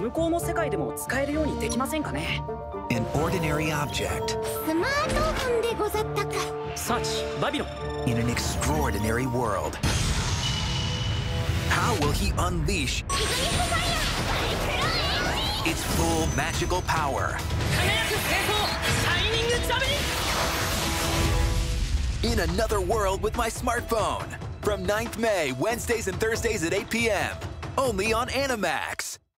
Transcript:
向こうの世界でも使えるようにできませんかね An ordinary object スマートフォンでござったかサーチバビロン in an extraordinary world. How will he unleash its full magical power in another world with my smartphone? From 9th May, Wednesdays and Thursdays at 8 p.m. Only on Animax.